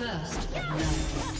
First blood.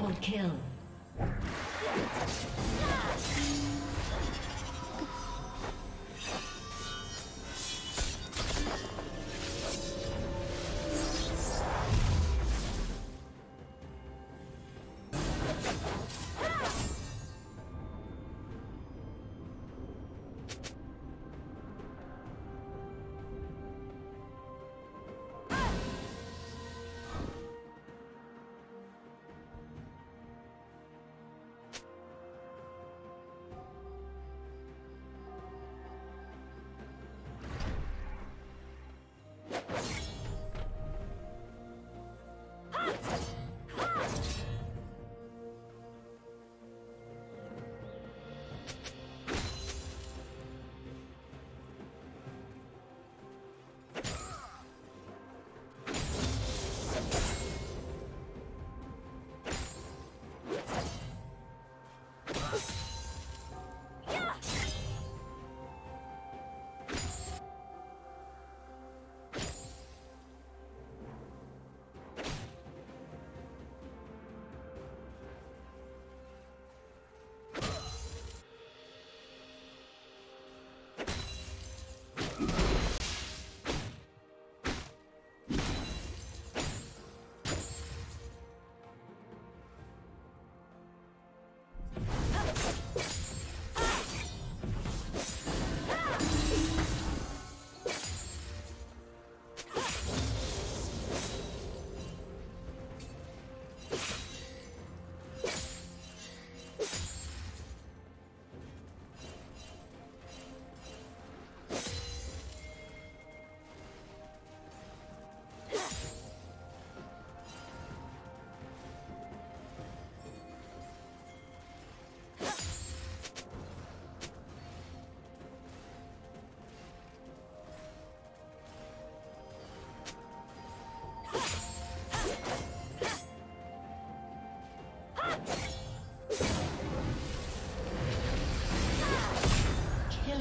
Double kill.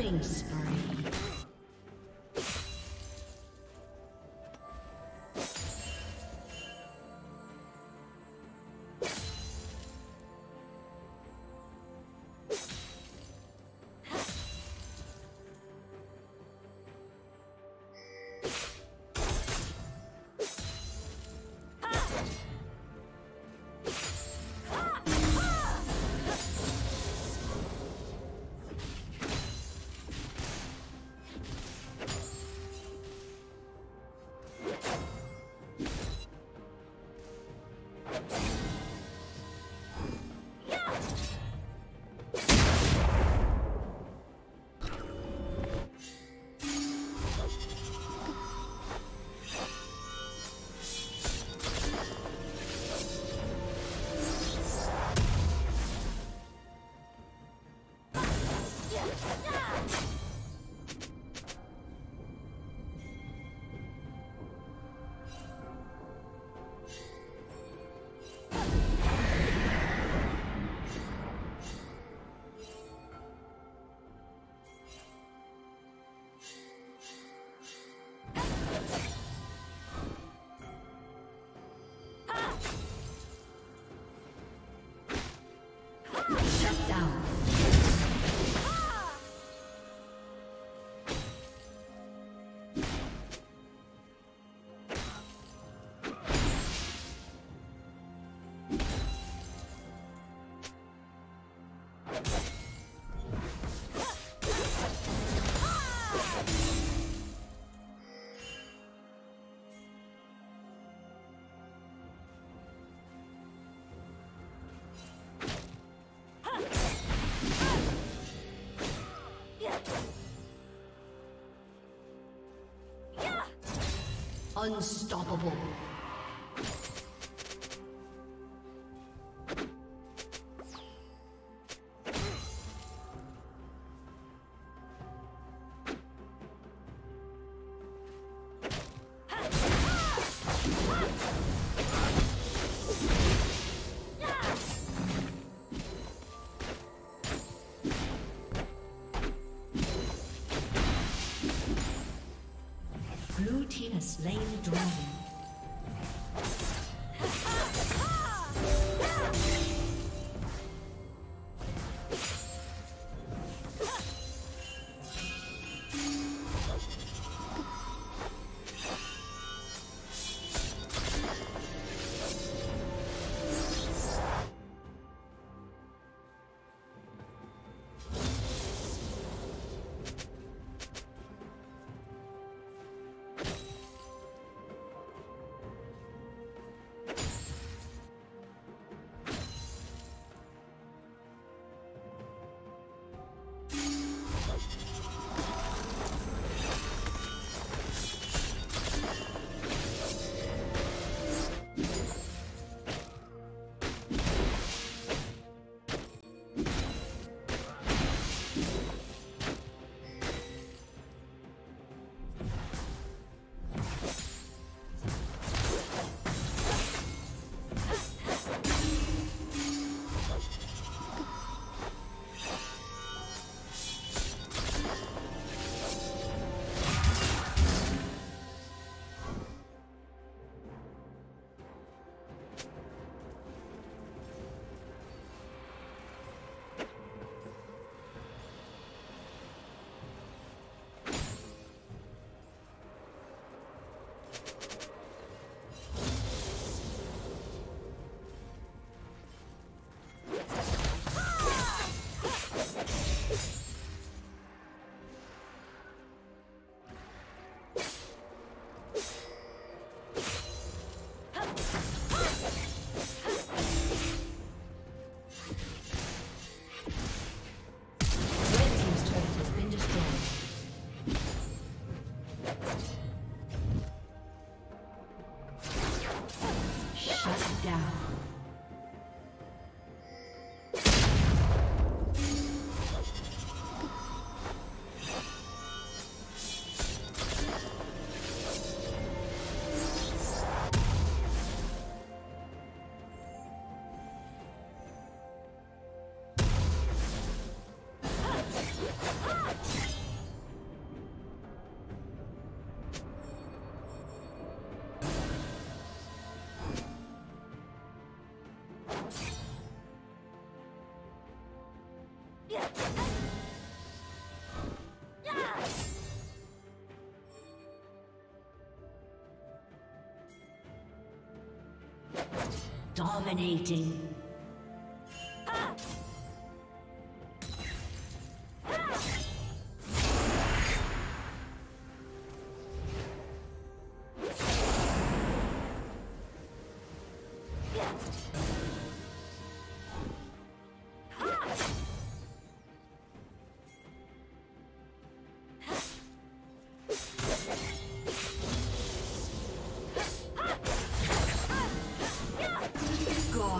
Killing spree. Unstoppable. Dominating.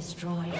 Destroyed.